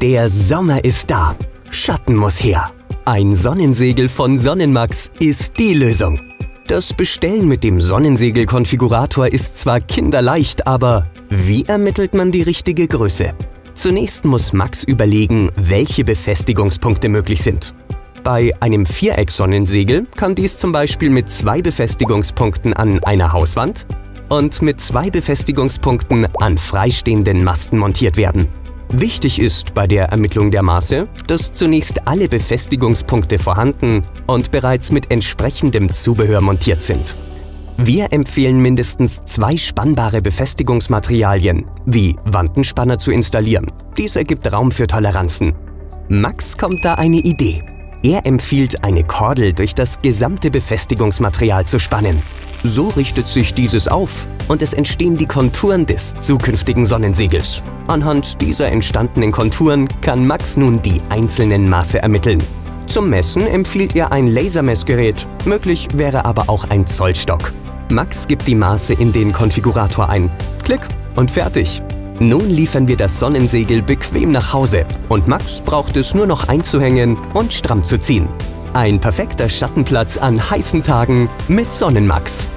Der Sommer ist da. Schatten muss her. Ein Sonnensegel von Sonnenmax ist die Lösung. Das Bestellen mit dem Sonnensegel-Konfigurator ist zwar kinderleicht, aber wie ermittelt man die richtige Größe? Zunächst muss Max überlegen, welche Befestigungspunkte möglich sind. Bei einem Viereck-Sonnensegel kann dies zum Beispiel mit zwei Befestigungspunkten an einer Hauswand und mit zwei Befestigungspunkten an freistehenden Masten montiert werden. Wichtig ist bei der Ermittlung der Maße, dass zunächst alle Befestigungspunkte vorhanden und bereits mit entsprechendem Zubehör montiert sind. Wir empfehlen mindestens zwei spannbare Befestigungsmaterialien, wie Wandenspanner zu installieren. Dies ergibt Raum für Toleranzen. Max kommt da eine Idee. Er empfiehlt, eine Kordel durch das gesamte Befestigungsmaterial zu spannen. So richtet sich dieses auf und es entstehen die Konturen des zukünftigen Sonnensegels. Anhand dieser entstandenen Konturen kann Max nun die einzelnen Maße ermitteln. Zum Messen empfiehlt er ein Lasermessgerät, möglich wäre aber auch ein Zollstock. Max gibt die Maße in den Konfigurator ein. Klick und fertig. Nun liefern wir das Sonnensegel bequem nach Hause und Max braucht es nur noch einzuhängen und stramm zu ziehen. Ein perfekter Schattenplatz an heißen Tagen mit Sonnenmax.